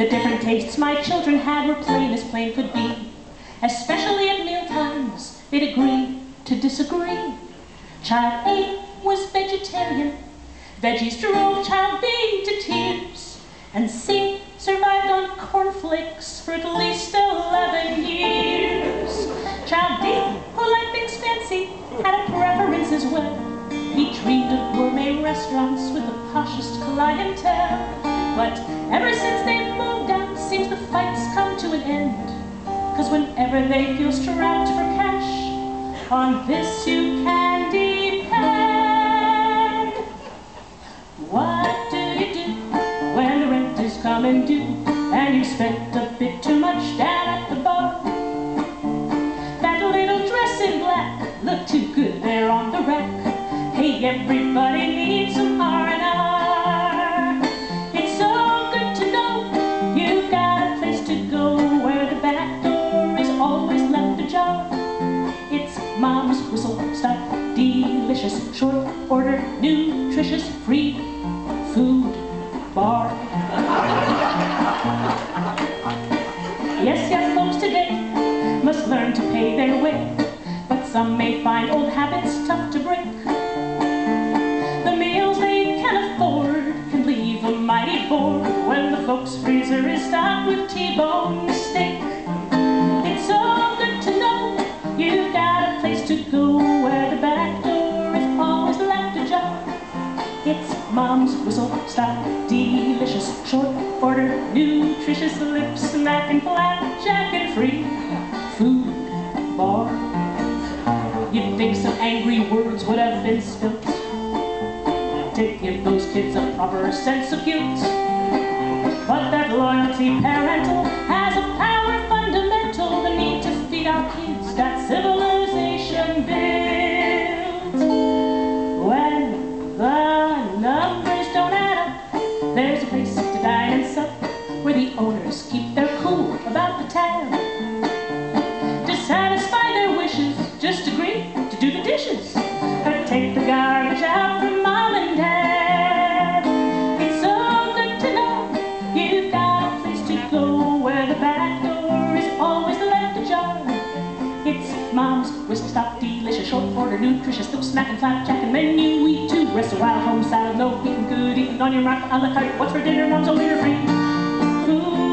The different tastes my children had were plain as plain could be. Especially at meal times, they'd agree to disagree. Child A was vegetarian. Veggies drove child B to tears. And C survived on cornflakes for at least 11 years. Child D, who liked things fancy, had a preference as well. Poshest clientele. But ever since they moved out, seems the fights come to an end. Cause whenever they feel strapped for cash, on this you can depend. What do you do when the rent is coming due and you spent a bit too much down at the bar? That little dress in black looked too good there on the rack. Hey, everybody needs some R&R. Delicious, short order, nutritious, free food bar. Yes, yes, folks today must learn to pay their way, but some may find old habits tough to break. The meals they can afford can leave a mighty bored when the folks' freezer is stocked with T-bone steak. It's so good to know you've got a place to go Mom's Whistle Stop, delicious, short order, nutritious lip snack and flapjack and free food bar. You'd think some angry words would have been spilt to give those kids a proper sense of guilt. But that loyalty parental where the owners keep their cool about the tab. To satisfy their wishes, just agree to do the dishes or take the garbage out for mom and dad. It's so good to know you've got a place to go where the back door is always left ajar. It's mom's whistle stop, delicious, short order, nutritious, lip snack and flapjack and menu. We too rest a while, home salad, no eating good, eating on your mark, a la carte. What's for dinner, mom's only free. cruz.